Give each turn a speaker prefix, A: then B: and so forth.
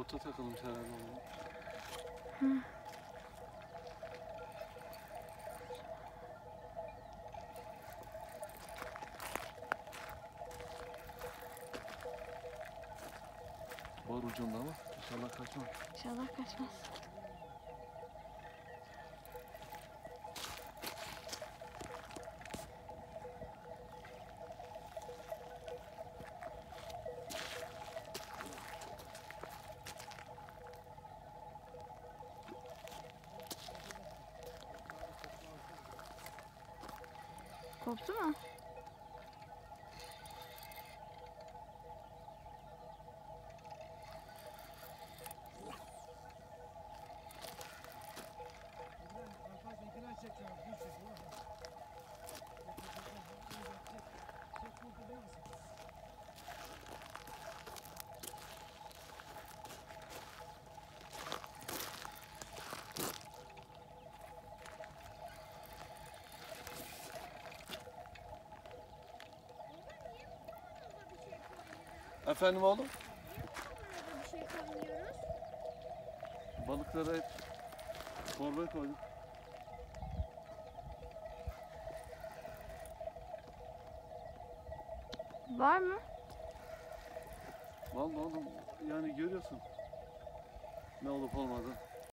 A: Ota takılmış herhalde onu. Var ucunda ama inşallah kaçmaz.
B: İnşallah kaçmaz. Koptu mu?
A: Efendim oğlum?
C: Burada bir şey koymuyoruz.
A: Balıkları hep torbaya koyduk.
B: Var mı?
A: Vallahi oğlum yani görüyorsun ne olup olmadı.